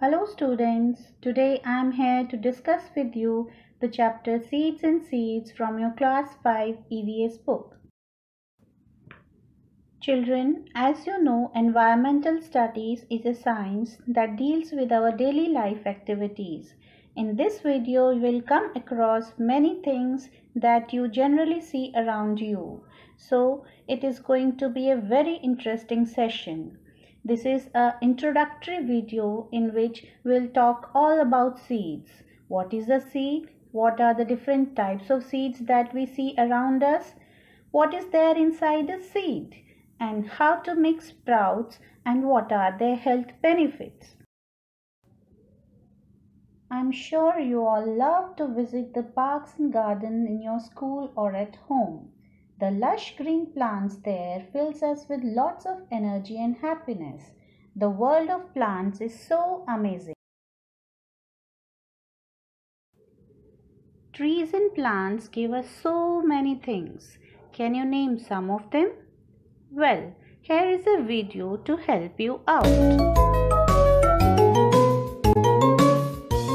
Hello students, today I am here to discuss with you the chapter Seeds and Seeds from your class 5 EVS book. Children, as you know, environmental studies is a science that deals with our daily life activities. In this video, you will come across many things that you generally see around you. So, it is going to be a very interesting session. This is an introductory video in which we'll talk all about seeds. What is a seed? What are the different types of seeds that we see around us? What is there inside a seed? And how to make sprouts and what are their health benefits? I'm sure you all love to visit the parks and gardens in your school or at home. The lush green plants there fills us with lots of energy and happiness. The world of plants is so amazing. Trees and plants give us so many things. Can you name some of them? Well, here is a video to help you out.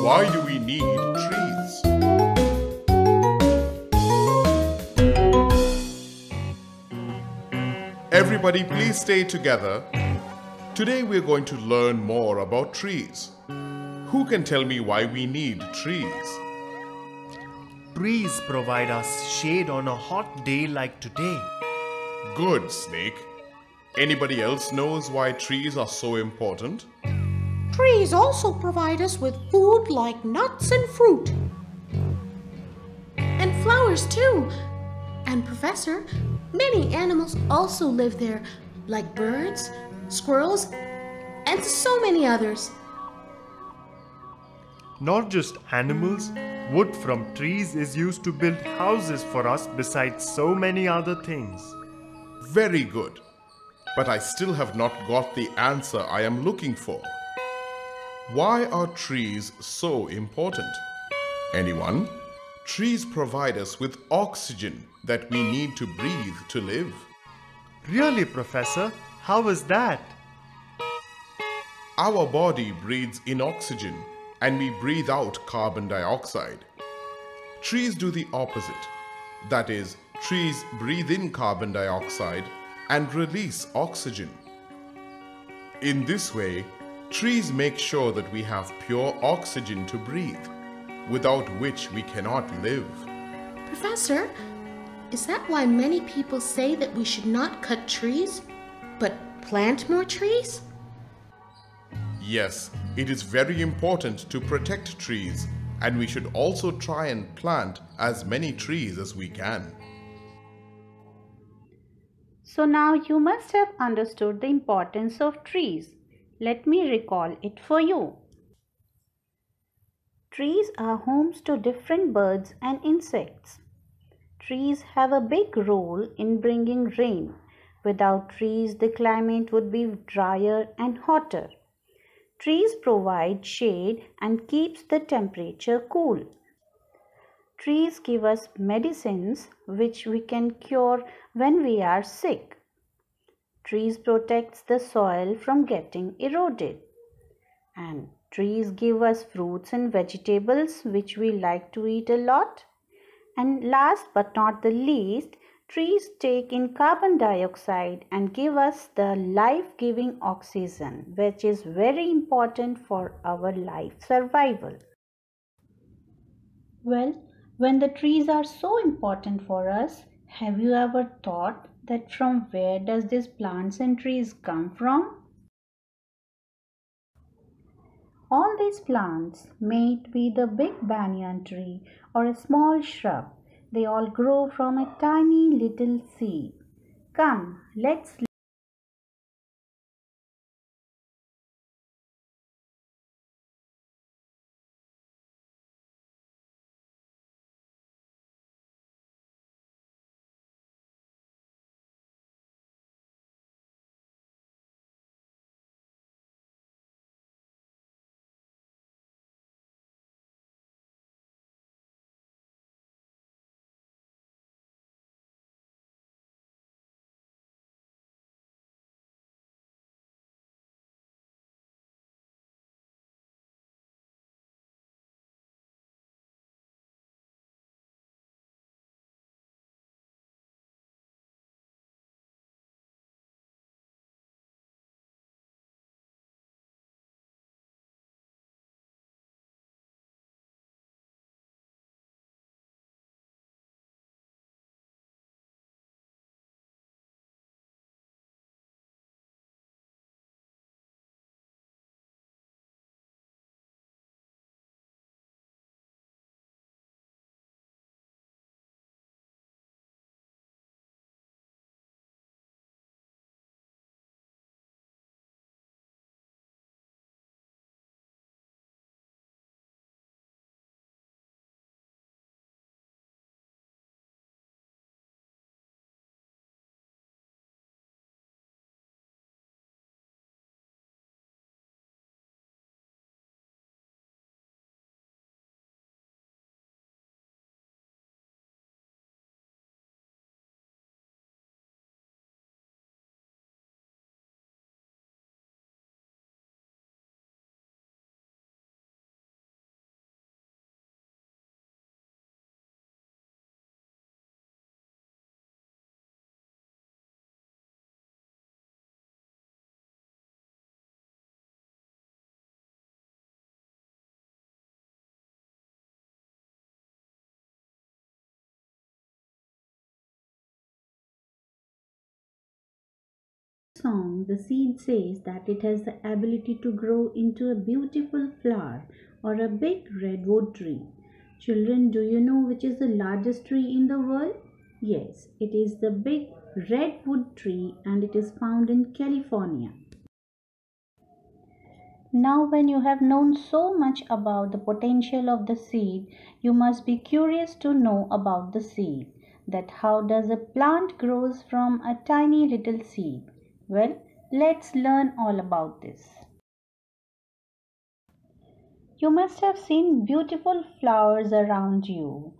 Why do Everybody please stay together. Today we're going to learn more about trees. Who can tell me why we need trees? Trees provide us shade on a hot day like today. Good, Snake. Anybody else knows why trees are so important? Trees also provide us with food like nuts and fruit. And flowers too. And Professor, many animals also live there, like birds, squirrels, and so many others. Not just animals, wood from trees is used to build houses for us besides so many other things. Very good. But I still have not got the answer I am looking for. Why are trees so important? Anyone? Trees provide us with oxygen that we need to breathe to live. Really, Professor? How is that? Our body breathes in oxygen and we breathe out carbon dioxide. Trees do the opposite. That is, trees breathe in carbon dioxide and release oxygen. In this way, trees make sure that we have pure oxygen to breathe, without which we cannot live. Professor, is that why many people say that we should not cut trees, but plant more trees? Yes, it is very important to protect trees, and we should also try and plant as many trees as we can. So now you must have understood the importance of trees. Let me recall it for you. Trees are homes to different birds and insects. Trees have a big role in bringing rain. Without trees, the climate would be drier and hotter. Trees provide shade and keeps the temperature cool. Trees give us medicines which we can cure when we are sick. Trees protects the soil from getting eroded. And trees give us fruits and vegetables which we like to eat a lot. And last but not the least, trees take in carbon dioxide and give us the life-giving oxygen which is very important for our life survival. Well, when the trees are so important for us, have you ever thought that from where does these plants and trees come from? All these plants, may be the big banyan tree or a small shrub, they all grow from a tiny little seed. Come, let's song, the seed says that it has the ability to grow into a beautiful flower or a big redwood tree. Children, do you know which is the largest tree in the world? Yes, it is the big redwood tree and it is found in California. Now, when you have known so much about the potential of the seed, you must be curious to know about the seed. That how does a plant grows from a tiny little seed? Well, let's learn all about this. You must have seen beautiful flowers around you.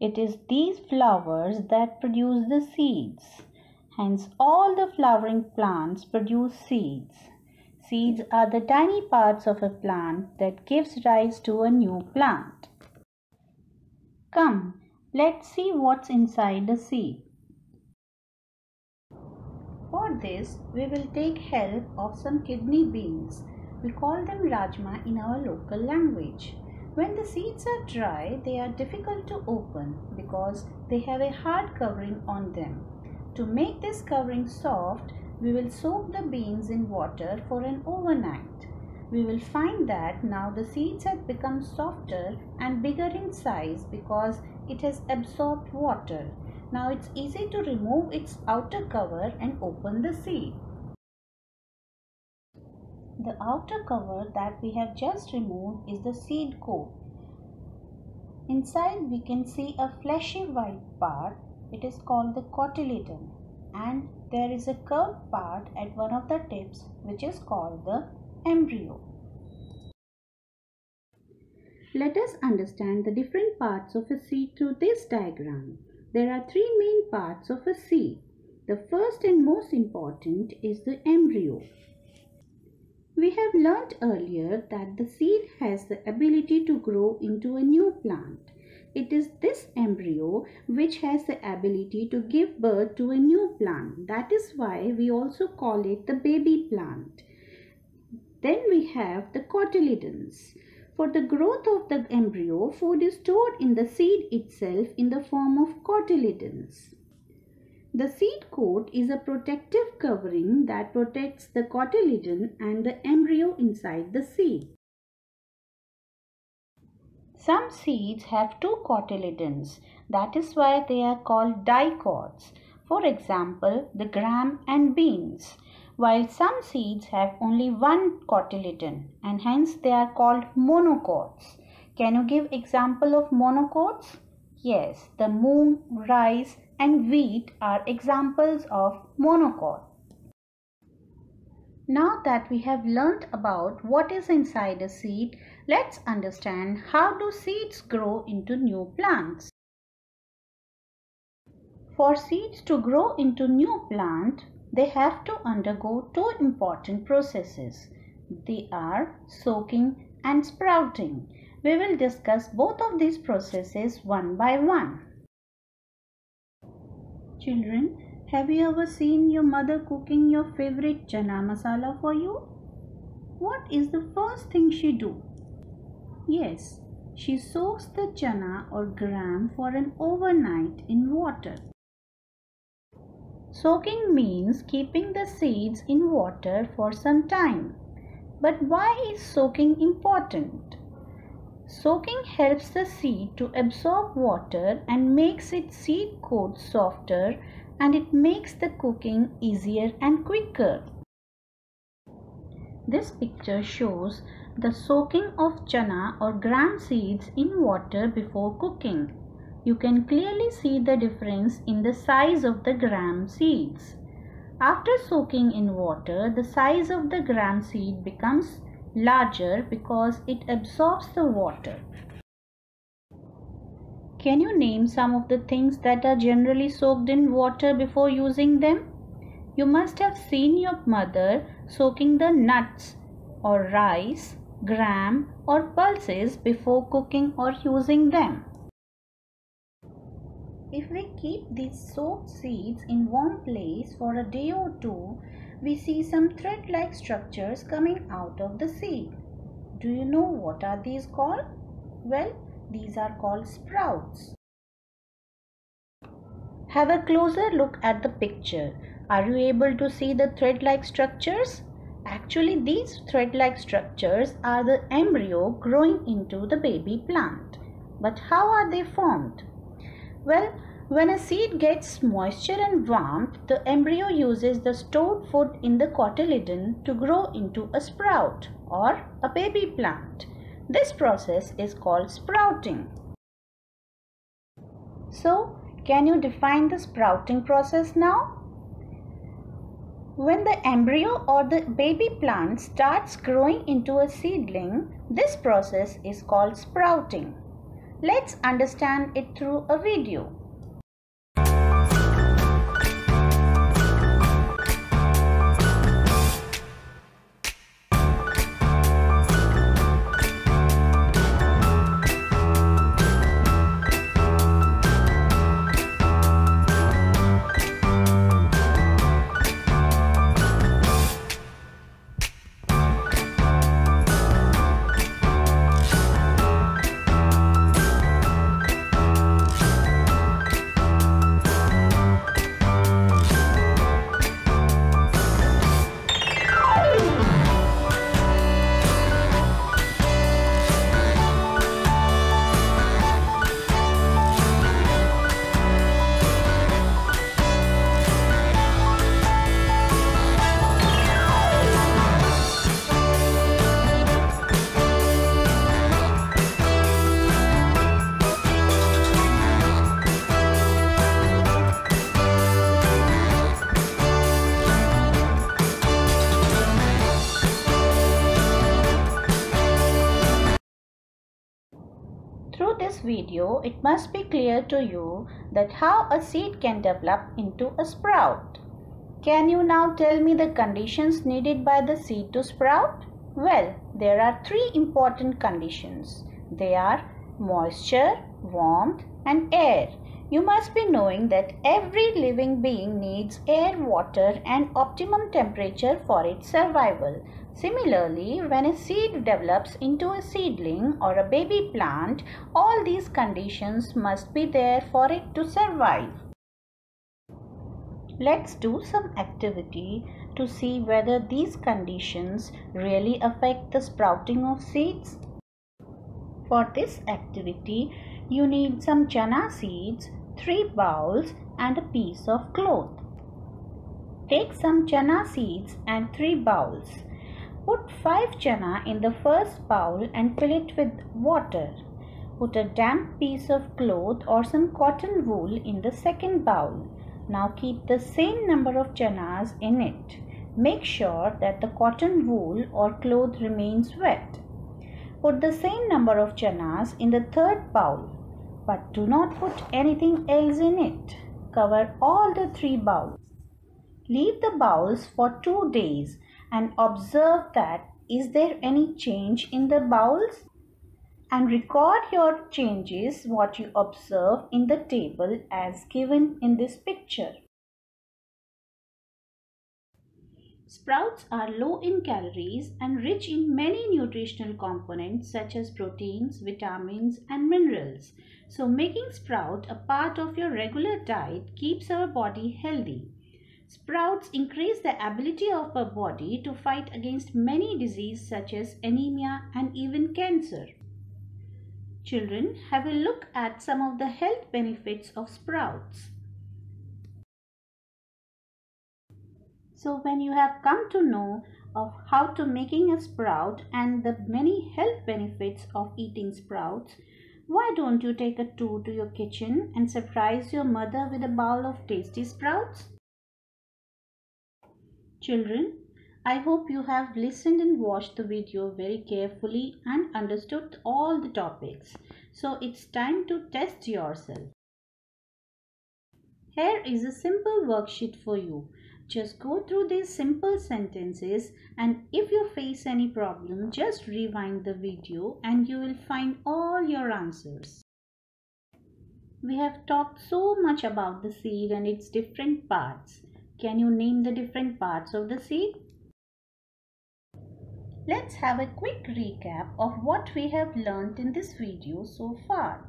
It is these flowers that produce the seeds. Hence, all the flowering plants produce seeds. Seeds are the tiny parts of a plant that gives rise to a new plant. Come, let's see what's inside the seed. For this, we will take help of some kidney beans. We call them rajma in our local language. When the seeds are dry, they are difficult to open because they have a hard covering on them. To make this covering soft, we will soak the beans in water for an overnight. We will find that now the seeds have become softer and bigger in size because it has absorbed water. Now it's easy to remove its outer cover and open the seed. The outer cover that we have just removed is the seed coat. Inside we can see a fleshy white part. It is called the cotyledon and there is a curved part at one of the tips which is called the embryo. Let us understand the different parts of a seed through this diagram. There are three main parts of a seed. The first and most important is the embryo. We have learnt earlier that the seed has the ability to grow into a new plant. It is this embryo which has the ability to give birth to a new plant. That is why we also call it the baby plant. Then we have the cotyledons. For the growth of the embryo, food is stored in the seed itself in the form of cotyledons. The seed coat is a protective covering that protects the cotyledon and the embryo inside the seed. Some seeds have two cotyledons. That is why they are called dicots. For example, the gram and beans. While some seeds have only one cotyledon and hence they are called monocots. Can you give example of monocots? Yes, the moon, rice and wheat are examples of monocot. Now that we have learnt about what is inside a seed, Let's understand how do seeds grow into new plants. For seeds to grow into new plant, they have to undergo two important processes. They are soaking and sprouting. We will discuss both of these processes one by one. Children, have you ever seen your mother cooking your favorite chana masala for you? What is the first thing she do? Yes, she soaks the chana or gram for an overnight in water. Soaking means keeping the seeds in water for some time. But why is soaking important? Soaking helps the seed to absorb water and makes its seed coat softer and it makes the cooking easier and quicker. This picture shows the soaking of chana or gram seeds in water before cooking. You can clearly see the difference in the size of the gram seeds. After soaking in water, the size of the gram seed becomes larger because it absorbs the water. Can you name some of the things that are generally soaked in water before using them? You must have seen your mother soaking the nuts or rice gram or pulses before cooking or using them. If we keep these soaked seeds in warm place for a day or two, we see some thread-like structures coming out of the seed. Do you know what are these called? Well, these are called sprouts. Have a closer look at the picture. Are you able to see the thread-like structures? Actually, these thread-like structures are the embryo growing into the baby plant. But how are they formed? Well, when a seed gets moisture and warmth, the embryo uses the stored food in the cotyledon to grow into a sprout or a baby plant. This process is called sprouting. So, can you define the sprouting process now? When the embryo or the baby plant starts growing into a seedling, this process is called sprouting. Let's understand it through a video. This video, it must be clear to you that how a seed can develop into a sprout. Can you now tell me the conditions needed by the seed to sprout? Well, there are three important conditions. They are moisture, warmth and air. You must be knowing that every living being needs air, water and optimum temperature for its survival. Similarly, when a seed develops into a seedling or a baby plant, all these conditions must be there for it to survive. Let's do some activity to see whether these conditions really affect the sprouting of seeds. For this activity, you need some chana seeds, 3 bowls and a piece of cloth. Take some chana seeds and 3 bowls. Put 5 chana in the first bowl and fill it with water. Put a damp piece of cloth or some cotton wool in the second bowl. Now keep the same number of chanas in it. Make sure that the cotton wool or cloth remains wet. Put the same number of chanas in the third bowl, but do not put anything else in it. Cover all the three bowls. Leave the bowls for two days and observe that is there any change in the bowels And record your changes what you observe in the table as given in this picture. Sprouts are low in calories and rich in many nutritional components such as proteins, vitamins and minerals. So making sprout a part of your regular diet keeps our body healthy. Sprouts increase the ability of our body to fight against many diseases such as anemia and even cancer. Children, have a look at some of the health benefits of sprouts. So when you have come to know of how to making a sprout and the many health benefits of eating sprouts, why don't you take a tour to your kitchen and surprise your mother with a bowl of tasty sprouts? Children, I hope you have listened and watched the video very carefully and understood all the topics. So it's time to test yourself. Here is a simple worksheet for you. Just go through these simple sentences and if you face any problem, just rewind the video and you will find all your answers. We have talked so much about the seed and its different parts. Can you name the different parts of the seed? Let's have a quick recap of what we have learned in this video so far.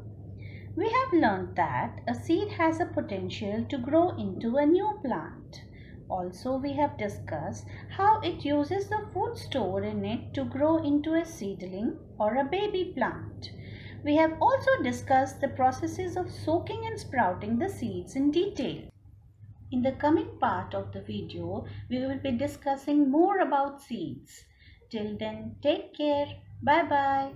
We have learned that a seed has a potential to grow into a new plant. Also, we have discussed how it uses the food stored in it to grow into a seedling or a baby plant. We have also discussed the processes of soaking and sprouting the seeds in detail. In the coming part of the video, we will be discussing more about seeds. Till then, take care. Bye bye.